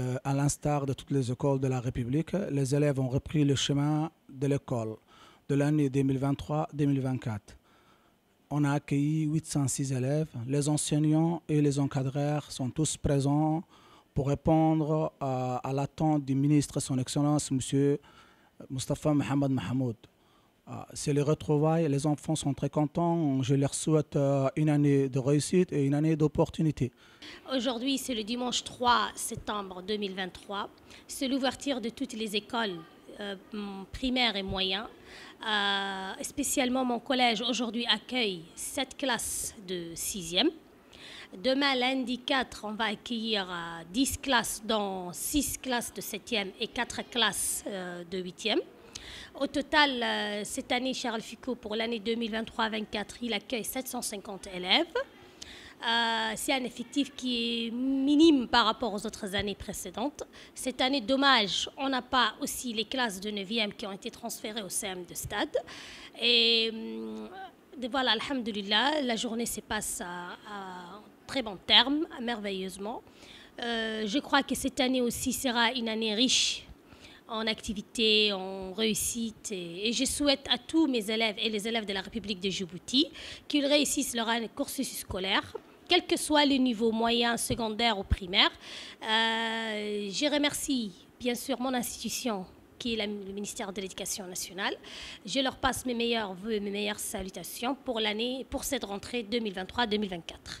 Euh, à l'instar de toutes les écoles de la République, les élèves ont repris le chemin de l'école de l'année 2023-2024. On a accueilli 806 élèves. Les enseignants et les encadreurs sont tous présents pour répondre à, l'attente du ministre, Son Excellence, M. Mustafa Mohamed Mahmoud. Ah, c'est les retrouvailles, les enfants sont très contents. Je leur souhaite euh, une année de réussite et une année d'opportunité. Aujourd'hui, c'est le dimanche 3 septembre 2023. C'est l'ouverture de toutes les écoles euh, primaires et moyennes. Euh, spécialement, mon collège aujourd'hui accueille sept classes de 6e. Demain, lundi 4, on va accueillir 10 classes, dont 6 classes de 7e et 4 classes de 8e. Au total, euh, cette année, Charles Ficot, pour l'année 2023-24, il accueille 750 élèves. Euh, c'est un effectif qui est minime par rapport aux autres années précédentes. Cette année, dommage, on n'a pas aussi les classes de 9e qui ont été transférées au CM de stade. Et euh, voilà, alhamdulillah, la journée se passe à, très bon terme, merveilleusement. je crois que cette année aussi sera une année riche en activité, en réussite. Et, je souhaite à tous mes élèves et les élèves de la République de Djibouti qu'ils réussissent leur cursus scolaire quel que soit le niveau moyen, secondaire ou primaire. Euh, je remercie bien sûr mon institution qui est le ministère de l'Éducation nationale. Je leur passe mes meilleurs voeux, mes meilleures salutations pour l'année, pour cette rentrée 2023-2024.